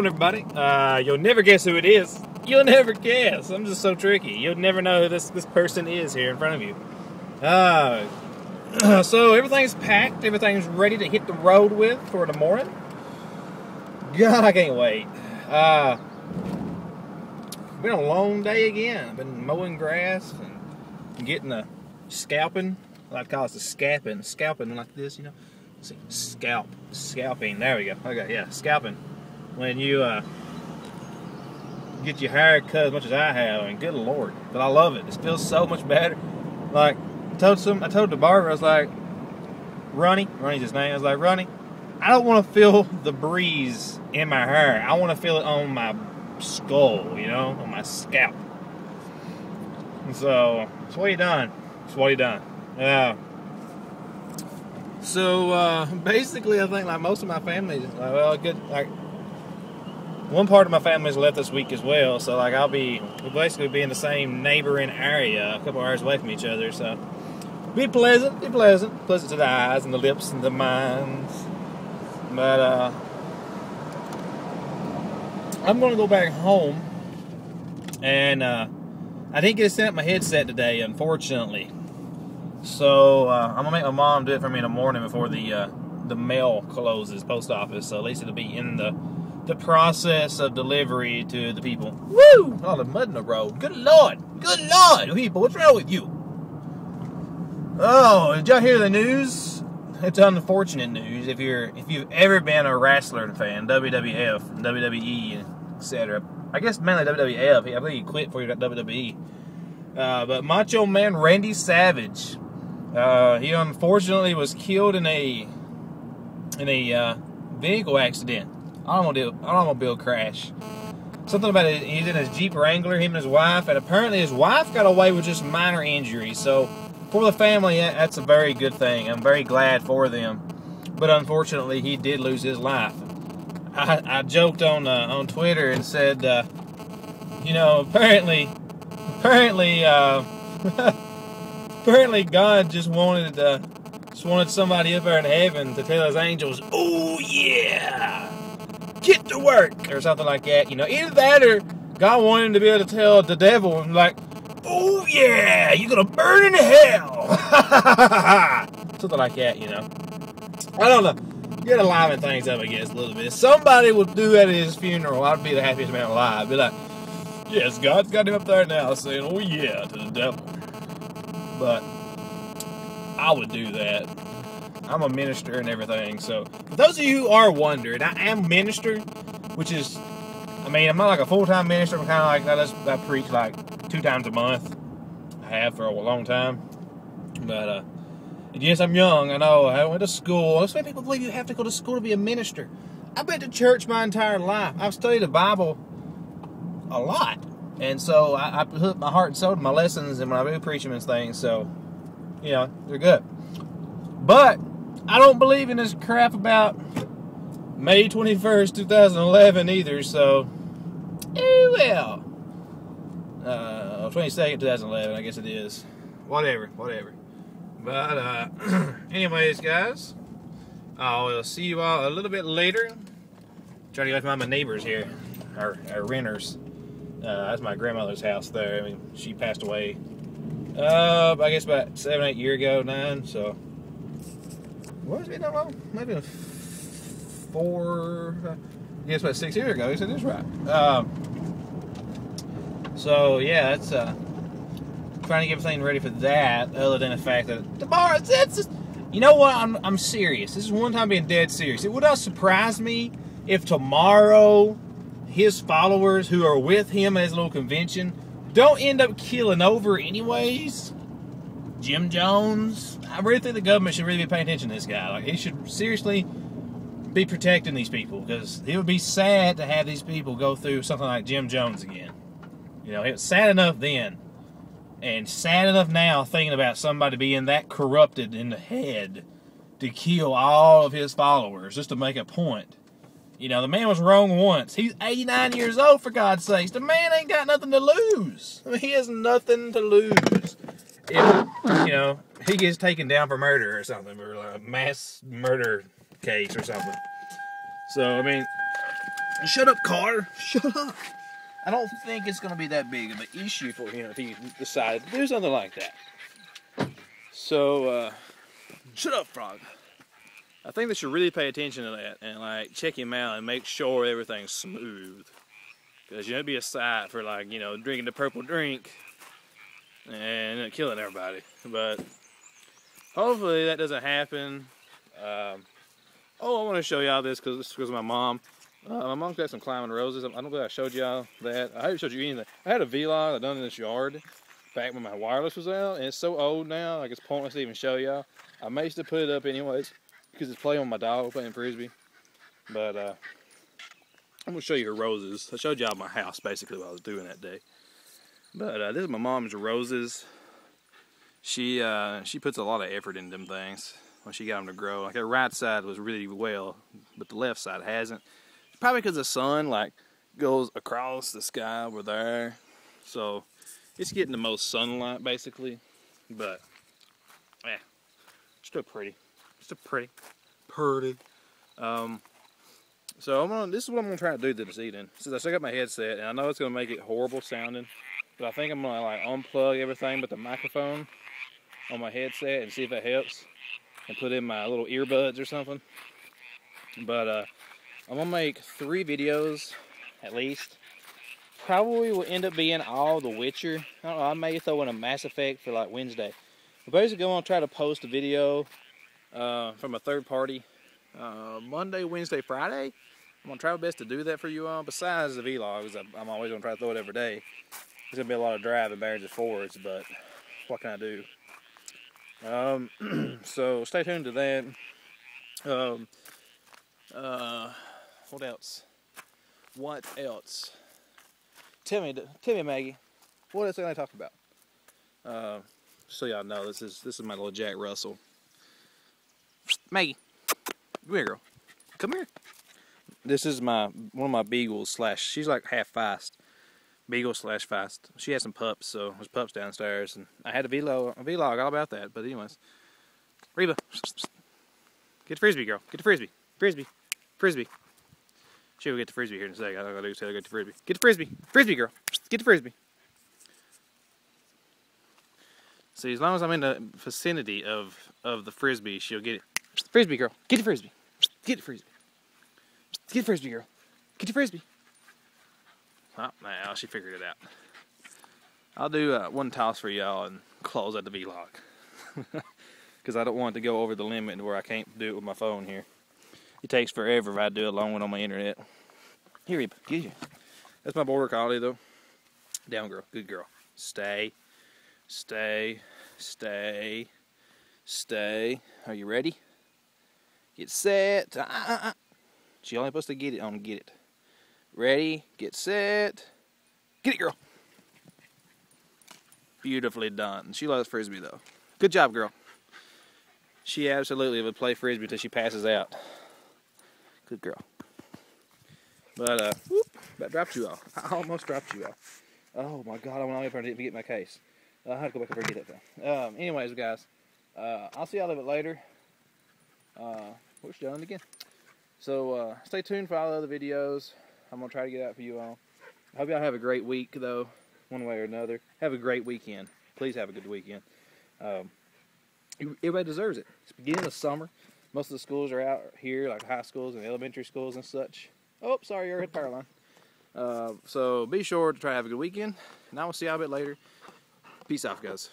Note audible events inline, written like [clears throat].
everybody. Uh, you'll never guess who it is. You'll never guess. I'm just so tricky. You'll never know who this, this person is here in front of you. Uh, [clears throat] so everything's packed. Everything's ready to hit the road with for the morning. God, I can't wait. Uh, been a long day again. I've been mowing grass and getting a scalping. I'd call it the scalping. Scalping like this, you know. See, scalp, scalping. There we go. Okay, yeah, scalping when you uh, get your hair cut as much as I have, and good lord, but I love it. It feels so much better. Like I told some, I told the barber, I was like, Ronnie, Ronnie's his name. I was like, Ronnie, I don't want to feel the breeze in my hair. I want to feel it on my skull, you know, on my scalp. And so, so what you done? So what you done? Yeah. So uh, basically, I think like most of my family, like, well, good like one part of my family's left this week as well, so like I'll be we'll basically be in the same neighboring area, a couple hours away from each other. So be pleasant, be pleasant, pleasant to the eyes and the lips and the minds. But uh, I'm gonna go back home, and uh, I didn't get to set up my headset today, unfortunately. So uh, I'm gonna make my mom do it for me in the morning before the uh, the mail closes, post office. So at least it'll be in the the process of delivery to the people. Woo! All the mud in the road. Good lord! Good lord, people, what's wrong with you? Oh, did y'all hear the news? It's unfortunate news. If you're if you've ever been a wrestler fan, WWF, WWE, etc. I guess mainly WWF. I believe he quit before he got WWE. Uh, but Macho Man Randy Savage, uh, he unfortunately was killed in a in a uh, vehicle accident automobile automobile crash. Something about it. He's in his Jeep Wrangler, him and his wife, and apparently his wife got away with just minor injuries. So for the family, that's a very good thing. I'm very glad for them. But unfortunately, he did lose his life. I, I joked on uh, on Twitter and said, uh, you know, apparently, apparently, uh, [laughs] apparently, God just wanted uh, just wanted somebody up there in heaven to tell his angels, "Oh yeah." Get to work, or something like that. You know, either that or God wanted him to be able to tell the devil, like, oh yeah, you're gonna burn in hell. [laughs] something like that, you know. I don't know. Get alive things up, I guess, a little bit. somebody would do that at his funeral, I'd be the happiest man alive. Be like, yes, God's got him up there now saying, oh yeah, to the devil. But I would do that. I'm a minister and everything. So, for those of you who are wondering, I am minister, which is, I mean, I'm not like a full time minister. I'm kind of like I just I preach like two times a month. I have for a long time, but uh, yes, I'm young. I know. I went to school. That's why people believe you have to go to school to be a minister. I've been to church my entire life. I've studied the Bible a lot, and so I, I put my heart and soul to my lessons and when I do preaching and things. So, you know, they're good. But I don't believe in this crap about May 21st, 2011 either, so, eh, well. Uh, 22nd, 2011, I guess it is. Whatever, whatever. But, uh, [clears throat] anyways, guys, I'll see you all a little bit later. Trying to get my neighbors here, our, our renters. Uh, that's my grandmother's house there. I mean, she passed away, uh, I guess about seven, eight years ago, nine, so what has been that long? Maybe four. I guess about six years ago. He said this right. Um, so yeah, that's uh, trying to get everything ready for that. Other than the fact that tomorrow, that's just, you know what? I'm I'm serious. This is one time being dead serious. It would not surprise me if tomorrow his followers who are with him at his little convention don't end up killing over anyways. Jim Jones. I really think the government should really be paying attention to this guy. Like he should seriously be protecting these people because it would be sad to have these people go through something like Jim Jones again. You know, it's sad enough then, and sad enough now thinking about somebody being that corrupted in the head to kill all of his followers just to make a point. You know, the man was wrong once. He's 89 years old, for God's sakes. The man ain't got nothing to lose. I [laughs] mean, he has nothing to lose if you know he gets taken down for murder or something, or a mass murder case or something. So I mean, Shut up, Carter. Shut up. I don't think it's going to be that big of an issue for him if he decides to do something like that. So, uh, shut up, Frog. I think they should really pay attention to that and like check him out and make sure everything's smooth. Because you know, it'd be a sight for like, you know, drinking the purple drink and killing everybody. But hopefully that doesn't happen. Um, oh, I want to show y'all this because this was my mom. Uh, my mom's got some climbing roses. I don't think I showed y'all that. I haven't showed you anything. I had a vlog I done in this yard back when my wireless was out, and it's so old now, like it's pointless to even show y'all. I may still put it up anyways because it's playing with my dog playing frisbee. But uh, I'm gonna show you her roses. I showed y'all my house basically what I was doing that day. But uh, this is my mom's roses. She uh, she puts a lot of effort in them things when she got them to grow. Like her right side was really well, but the left side hasn't. Probably because the sun like goes across the sky over there, so it's getting the most sunlight basically. But yeah, still pretty. Still pretty. Pretty. Um, so I'm gonna, this is what I'm gonna try to do this evening. Since I still got my headset, and I know it's gonna make it horrible sounding, but I think I'm gonna like unplug everything but the microphone on my headset and see if it helps, and put in my little earbuds or something. But uh, I'm gonna make three videos at least. Probably will end up being all The Witcher. I know. I may throw in a Mass Effect for like Wednesday. But basically, I'm gonna try to post a video uh, from a third party uh, Monday, Wednesday, Friday I'm gonna try my best to do that for you all. Besides the vlogs, I'm always gonna try to throw it every day. There's gonna be a lot of driving backwards and forwards, but what can I do? Um, [clears throat] so stay tuned to that. Um, uh, what else? What else? Tell me, tell me, Maggie. What else can I talk about? Uh, so y'all know, this is this is my little Jack Russell. Maggie, come here, girl. Come here this is my one of my beagles slash she's like half feist beagle slash feist. She has some pups so there's pups downstairs and i had a vlog a vlog all about that but anyways. Reba get the frisbee girl. Get the frisbee. Frisbee. Frisbee. She will get the frisbee here in a second i gotta do is get the frisbee. Get the frisbee. Frisbee girl. Get the frisbee. See as long as i'm in the vicinity of of the frisbee she'll get it. Frisbee girl. Get the frisbee. Get the frisbee. Get the frisbee, girl. Get your frisbee. Oh, now she figured it out. I'll do uh, one toss for y'all and close out the vlog. [laughs] Because I don't want it to go over the limit where I can't do it with my phone here. It takes forever if I do a long one on my internet. Here, Reba. That's my border collie, though. Down, girl. Good girl. Stay. Stay. Stay. Stay. Are you ready? Get set. Uh, uh, uh. She only supposed to get it on get it. Ready, get set, get it, girl. Beautifully done. She loves frisbee though. Good job, girl. She absolutely would play frisbee until she passes out. Good girl. But uh, whoop, that dropped you off. I almost dropped you off. Oh my God! I went all the way to get my case. I had to go back and get that though. Um, anyways, guys, uh, I'll see y'all a little bit later. Uh, we're done again. So uh, stay tuned for all the other videos. I'm to try to get out for you all. I hope y'all have a great week, though, one way or another. Have a great weekend. Please have a good weekend. Um, everybody deserves it. It's beginning of summer. Most of the schools are out here, like high schools and elementary schools and such. Oh, sorry, you're at power line. Uh, so be sure to try to have a good weekend, and I will see y'all a bit later. Peace out, guys.